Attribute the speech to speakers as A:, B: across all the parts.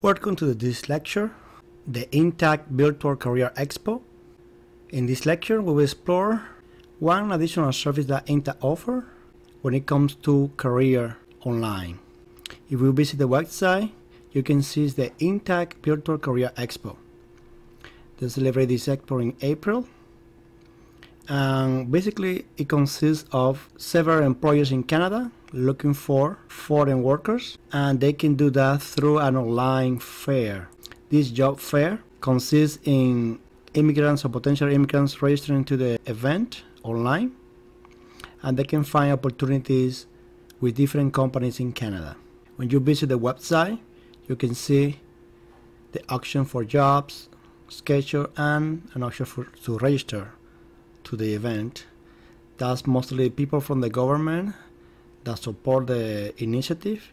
A: Welcome to this lecture, the In-Tac Virtual Career Expo. In this lecture, we will explore one additional service that In-Tac offers when it comes to career online. If you visit the website, you can see the In-Tac Virtual Career Expo. They celebrate this expo in April. And basically, it consists of several employers in Canada looking for foreign workers and they can do that through an online fair. This job fair consists in immigrants or potential immigrants registering to the event online and they can find opportunities with different companies in Canada. When you visit the website, you can see the auction for jobs, schedule and an auction for, to register to the event. That's mostly people from the government that support the initiative.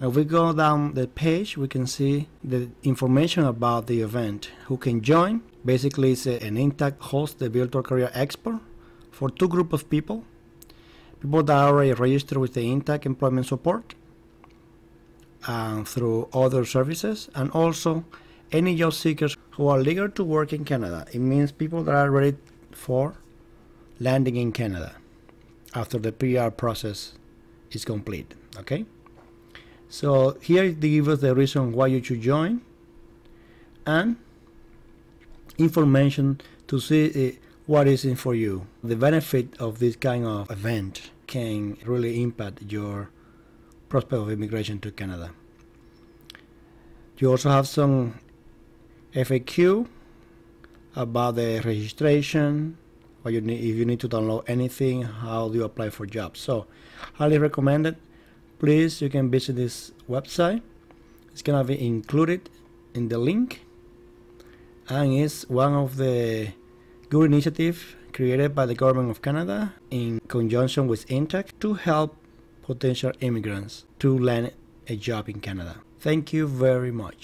A: If we go down the page, we can see the information about the event, who can join. Basically, it's an In-Tac host the Virtual Career Expo for two group of people. People that are already registered with the In-Tac Employment Support and through other services, and also any job seekers who are legal to work in Canada. It means people that are ready for landing in Canada after the PR process is complete okay? So here they give us the reason why you should join and information to see uh, what is in for you. The benefit of this kind of event can really impact your prospect of immigration to Canada. You also have some FAQ about the registration what you need if you need to download anything how do you apply for jobs so highly recommended please you can visit this website it's gonna be included in the link and it's one of the good initiative created by the government of Canada in conjunction with In-Tac to help potential immigrants to land a job in Canada. Thank you very much.